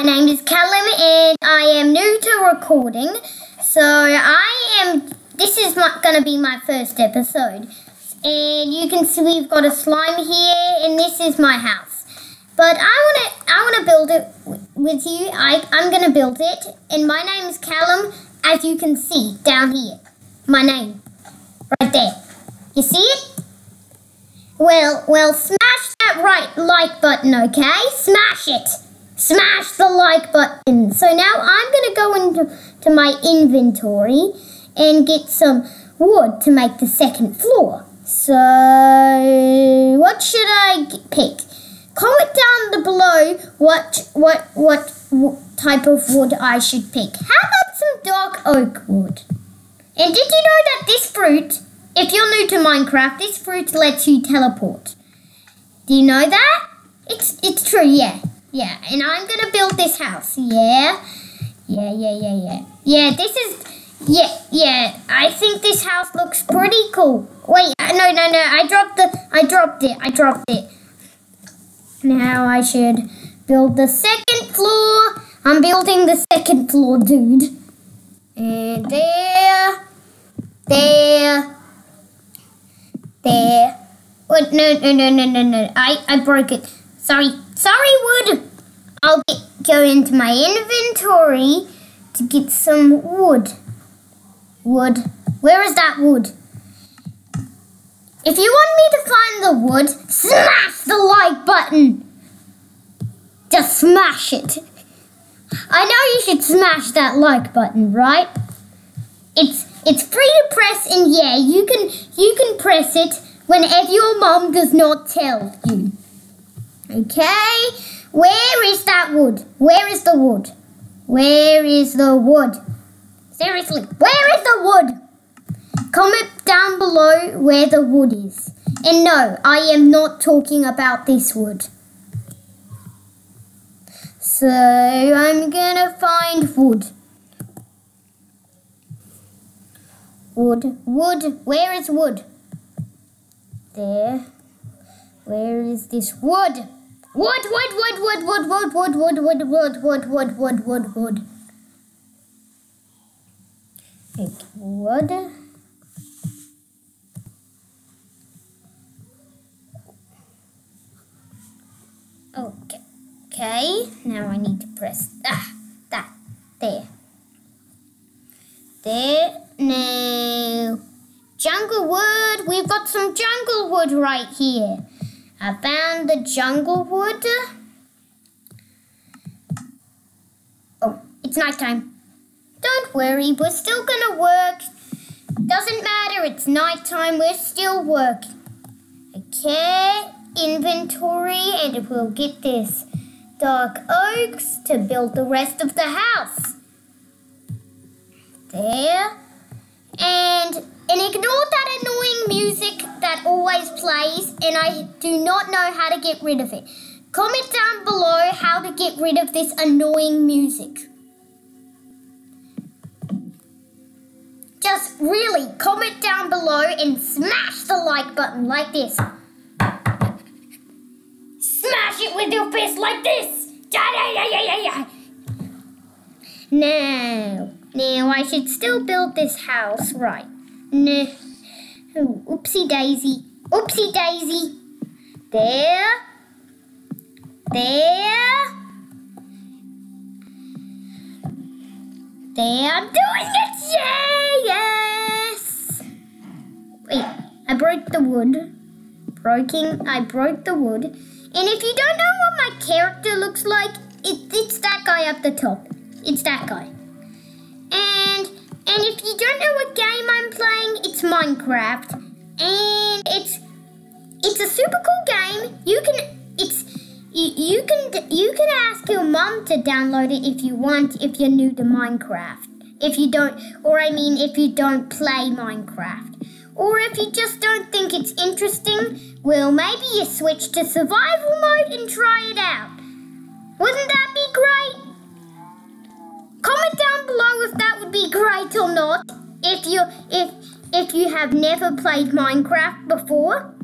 my name is Callum and I am new to recording. So I am, this is going to be my first episode. And you can see we've got a slime here and this is my house. But I want to I want to build it with you. I, I'm going to build it. And my name is Callum, as you can see down here. My name, right there. You see it? Well, well, smash that right like button, okay? Smash it. Smash the like button. So now I'm going to go into to my inventory and get some wood to make the second floor. So, what should I pick? Comment down below what, what, what, what type of wood I should pick. How about some dark oak wood? And did you know that this fruit, if you're new to Minecraft, this fruit lets you teleport? Do you know that? It's, it's true, yeah. Yeah, and I'm gonna build this house. Yeah. Yeah, yeah, yeah, yeah. Yeah, this is, yeah, yeah. I think this house looks pretty cool. Wait, uh, no, no, no. I dropped the, I dropped it. I dropped it. Now I should build the second floor. I'm building the second floor, dude. And there, there, there. What? No, no, no, no, no, no. I, I broke it. Sorry. Sorry, wood. I'll get, go into my inventory to get some wood. Wood. Where is that wood? If you want me to find the wood, smash the like button. Just smash it. I know you should smash that like button, right? It's it's free to press and yeah, you can you can press it whenever your mom does not tell you. Okay? Where is that wood? Where is the wood? Where is the wood? Seriously, where is the wood? Comment down below where the wood is. And no, I am not talking about this wood. So I'm gonna find wood. Wood, wood, where is wood? There. Where is this wood? Wood, wood, wood, wood, wood, wood, wood, wood, wood, wood, wood, wood, wood, wood, wood. Take wood. Okay. Okay. Now I need to press ah that there. There. Now jungle wood. We've got some jungle wood right here. I found the jungle wood. Oh, it's nighttime. Don't worry, we're still gonna work. Doesn't matter, it's nighttime, we're still working. Okay, inventory, and we'll get this dark oaks to build the rest of the house. There. And, and ignore that annoying music that always plays, and I do not know how to get rid of it. Comment down below how to get rid of this annoying music. Just really comment down below and smash the like button like this. Smash it with your fist like this. Now, now I should still build this house right. Nah. Oh, oopsie daisy. Oopsie daisy. There. There. There. I'm doing it! Yay! Yes! Wait, I broke the wood. Broking, I broke the wood. And if you don't know what my character looks like, it, it's that guy up the top. It's that guy. And if you don't know what game I'm playing, it's Minecraft. And it's it's a super cool game. You can it's you, you can you can ask your mom to download it if you want if you're new to Minecraft. If you don't or I mean if you don't play Minecraft. Or if you just don't think it's interesting, well maybe you switch to survival mode and try it out. Wouldn't that be great? Comment down below if that be great or not. If you if if you have never played Minecraft before.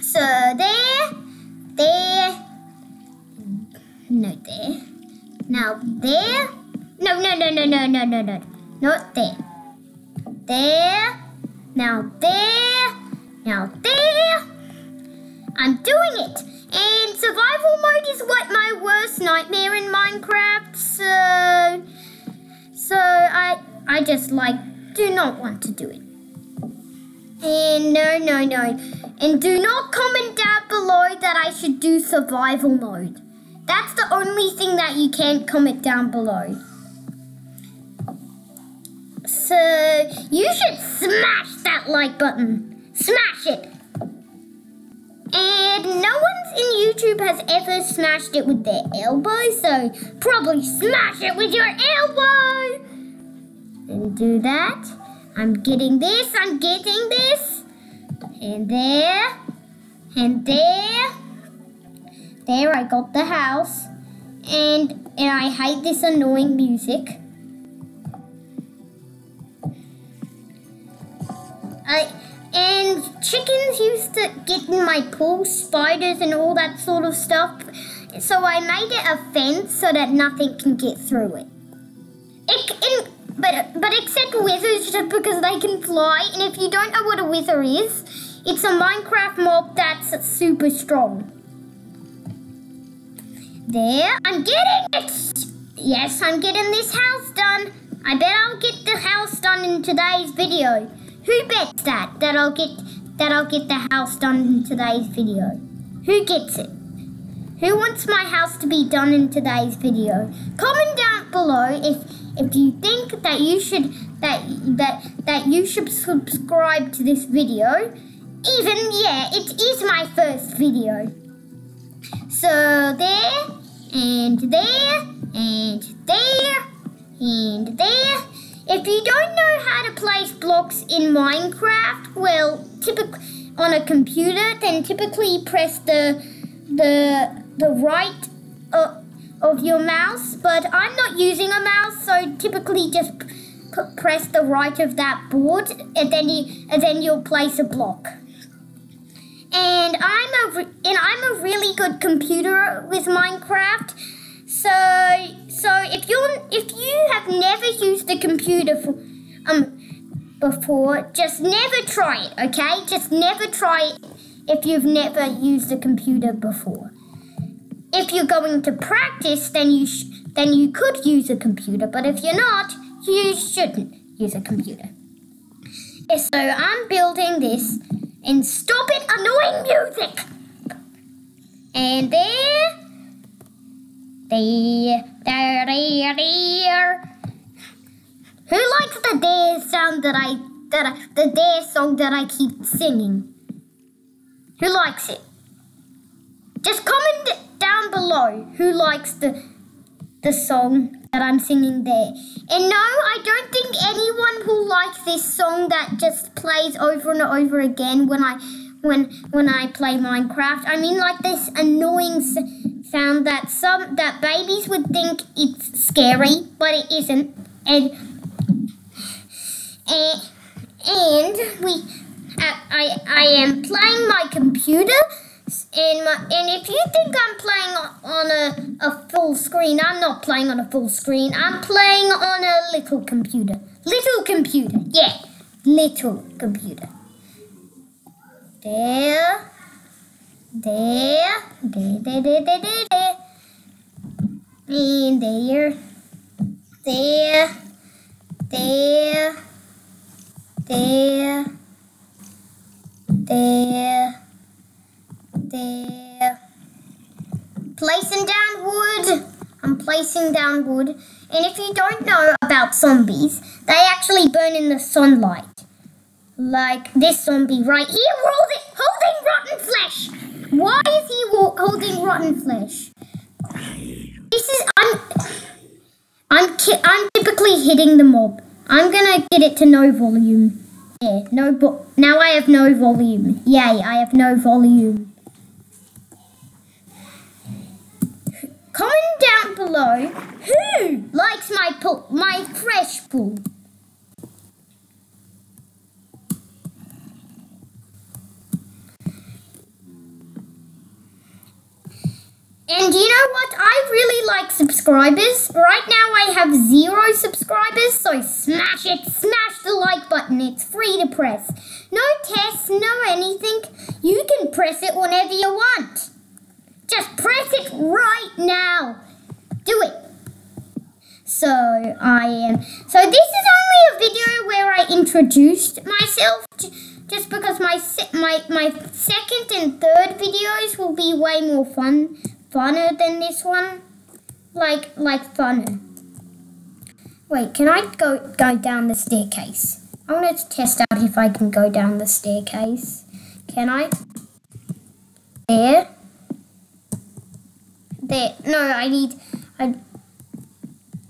So there, there, no there, Now there. No, no, no, no, no, no, no, no. Not there. There. Now there. Now there. I'm doing it. And survival mode is like my worst nightmare in Minecraft. So, so I, I just like do not want to do it. And no, no, no. And do not comment down below that I should do survival mode. That's the only thing that you can't comment down below. So, you should smash that like button. Smash it. And no one in YouTube has ever smashed it with their elbow, so probably smash it with your elbow. And do that. I'm getting this, I'm getting this. And there. And there. There I got the house. And and I hate this annoying music. I and chickens used to get in my pool, spiders and all that sort of stuff. So I made it a fence so that nothing can get through it. It, but but except withers just because they can fly. And if you don't know what a wither is, it's a Minecraft mob that's super strong. There, I'm getting it. Yes, I'm getting this house done. I bet I'll get the house done in today's video. Who bets that that I'll get that I'll get the house done in today's video? Who gets it? Who wants my house to be done in today's video? Comment down below if if you think that you should that that that you should subscribe to this video. Even yeah, it is my first video. So there and there and there and there. If you don't know how to place blocks in Minecraft, well, typically on a computer, then typically press the the the right uh, of your mouse. But I'm not using a mouse, so typically just press the right of that board, and then you and then you'll place a block. And I'm a and I'm a really good computer with Minecraft. So so if you if you have never used a computer for um before, just never try it, okay? Just never try it if you've never used a computer before. If you're going to practice, then you then you could use a computer, but if you're not, you shouldn't use a computer. So I'm building this, and stop it annoying music. And there Who likes the dare sound that I that I, the dare song that I keep singing? Who likes it? Just comment down below who likes the the song that I'm singing there. And no, I don't think anyone will like this song that just plays over and over again when I when when I play Minecraft. I mean like this annoying sound that some that babies would think it's scary, but it isn't. And and, and we, I, I, I am playing my computer. And, my, and if you think I'm playing on a, a full screen, I'm not playing on a full screen. I'm playing on a little computer. Little computer, yeah, little computer. There there, there, there, there, there, there, there. and there, there, there, there, there, there. Placing down wood. I'm placing down wood. And if you don't know about zombies, they actually burn in the sunlight. Like this zombie right here holding rotten flesh. Why is he holding rotten flesh? This is I'm I'm I'm typically hitting the mob. I'm gonna get it to no volume. Yeah, no now I have no volume. Yay, I have no volume. Comment down below who likes my my fresh pool. And you know what? I really like subscribers. Right now I have zero subscribers, so smash it, smash the like button. It's free to press. No tests, no anything. You can press it whenever you want. Just press it right now. Do it. So I am. So this is only a video where I introduced myself, just because my my my second and third videos will be way more fun funner than this one. Like, like funner. Wait, can I go, go down the staircase? I want to test out if I can go down the staircase. Can I? There. There. No, I need... I,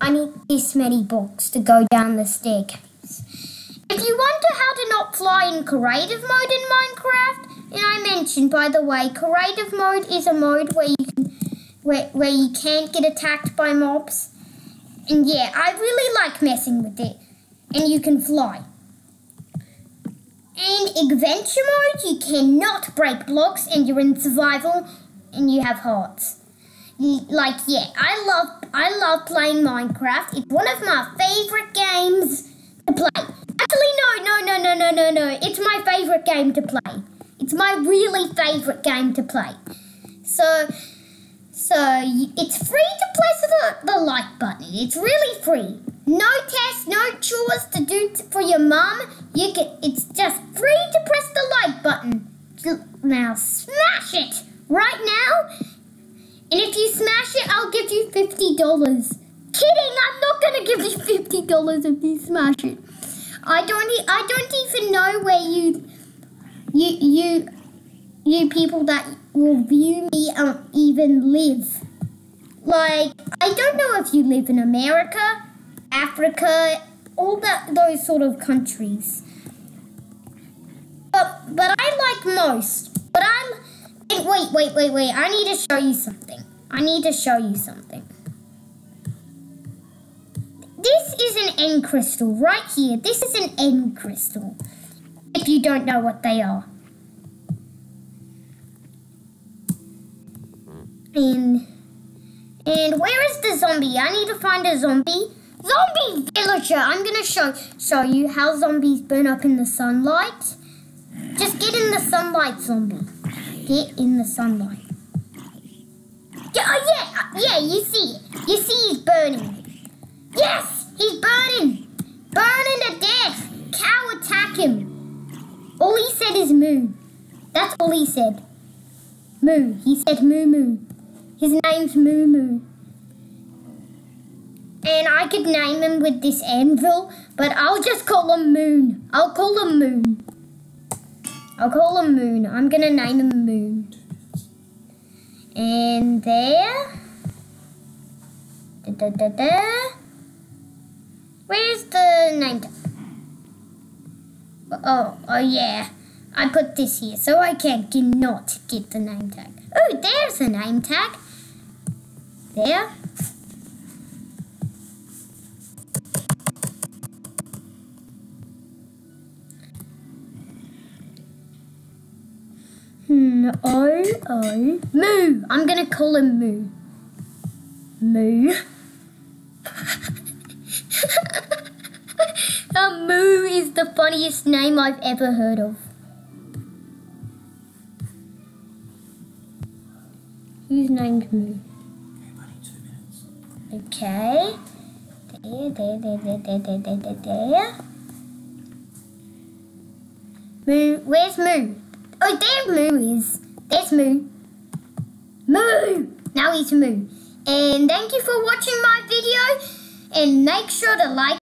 I need this many blocks to go down the staircase. If you wonder how to not fly in creative mode in Minecraft, and I mentioned, by the way, creative mode is a mode where you where, where you can't get attacked by mobs. And yeah, I really like messing with it. And you can fly. And adventure mode, you cannot break blocks and you're in survival and you have hearts. Like yeah, I love I love playing Minecraft. It's one of my favorite games to play. Actually no, no, no, no, no, no, no. It's my favorite game to play. It's my really favorite game to play. So so it's free to press the, the like button. It's really free. No tests, no chores to do for your mum. You can. It's just free to press the like button. Now smash it right now. And if you smash it, I'll give you fifty dollars. Kidding! I'm not gonna give you fifty dollars if you smash it. I don't. I don't even know where you, you, you, you people that will view me um, even live. Like, I don't know if you live in America, Africa, all that those sort of countries. But but I like most. But I'm wait, wait, wait, wait. I need to show you something. I need to show you something. This is an end crystal right here. This is an end crystal. If you don't know what they are. And and where is the zombie? I need to find a zombie. Zombie villager! I'm gonna show show you how zombies burn up in the sunlight. Just get in the sunlight, zombie. Get in the sunlight. Yeah, oh yeah, uh, yeah, you see You see he's burning. Yes, he's burning. Burning to death. Cow attack him. All he said is moo. That's all he said. Moo. He said moo moo. His name's Moo Moo. And I could name him with this anvil, but I'll just call him Moon. I'll call him Moon. I'll call him Moon. I'm gonna name him Moon. And there. Da da da da. Where's the name tag? Oh, oh yeah. I put this here, so I can't not get the name tag. Oh, there's a name tag there. Hmm, oh, oh, Moo. I'm going to call him Moo. Moo. uh, Moo is the funniest name I've ever heard of. Whose name's Moo? Okay. There, there, there, there, there, there, there, there, there. Moo, where's Moo? Oh, there Moo is. There's Moo. Moo! Now he's Moo. And thank you for watching my video. And make sure to like